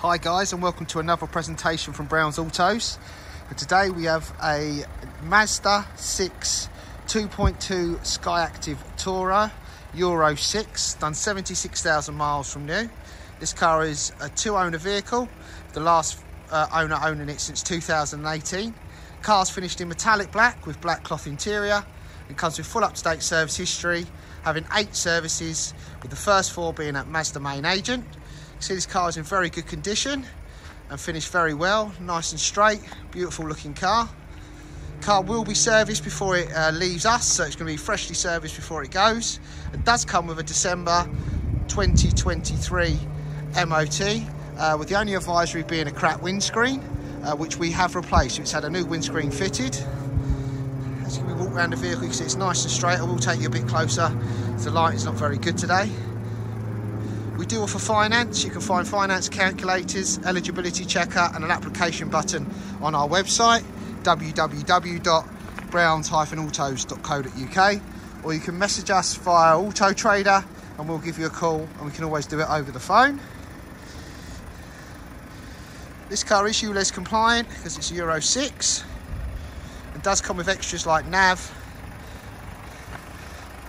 Hi guys and welcome to another presentation from Brown's Autos. And today we have a Mazda 6 2.2 Skyactiv Tourer Euro 6, done 76,000 miles from new. This car is a two owner vehicle, the last uh, owner owning it since 2018. Car's finished in metallic black with black cloth interior. It comes with full up-to-date service history, having eight services, with the first four being at Mazda main agent. See this car is in very good condition and finished very well, nice and straight, beautiful looking car. Car will be serviced before it uh, leaves us, so it's going to be freshly serviced before it goes. It does come with a December 2023 MOT, uh, with the only advisory being a cracked windscreen, uh, which we have replaced. It's had a new windscreen fitted. As you walk around the vehicle, you can see it's nice and straight. I will take you a bit closer. The light is not very good today. We do offer finance. You can find finance calculators, eligibility checker and an application button on our website www.browns-autos.co.uk or you can message us via Auto Trader and we'll give you a call and we can always do it over the phone. This car is ULEZ compliant because it's Euro 6. It does come with extras like nav,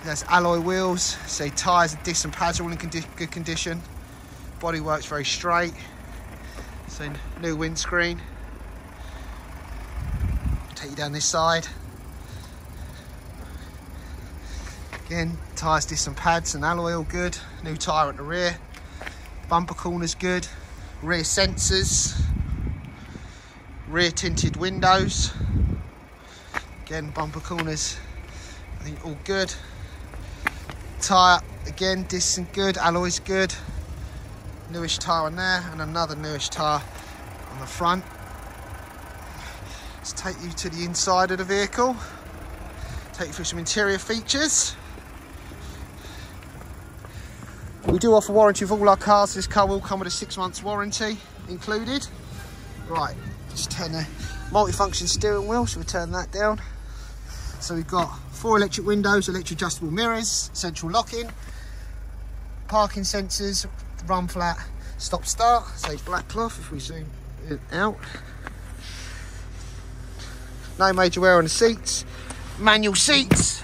has alloy wheels, so tyres disc and pads are all in condi good condition. Body works very straight. So new windscreen. Take you down this side. Again, tyres, and pads and alloy all good. New tyre at the rear. Bumper corners good. Rear sensors. Rear tinted windows. Again, bumper corners, I think all good. Tyre, again, distant good, alloys good. Newish tyre on there, and another newish tyre on the front. Let's take you to the inside of the vehicle. Take you through some interior features. We do offer warranty of all our cars. This car will come with a six months warranty included. Right, just turn the multifunction steering wheel, so we turn that down. So we've got four electric windows, electric adjustable mirrors, central locking, parking sensors, run flat, stop start, say black cloth if we zoom it out. No major wear on the seats, manual seats,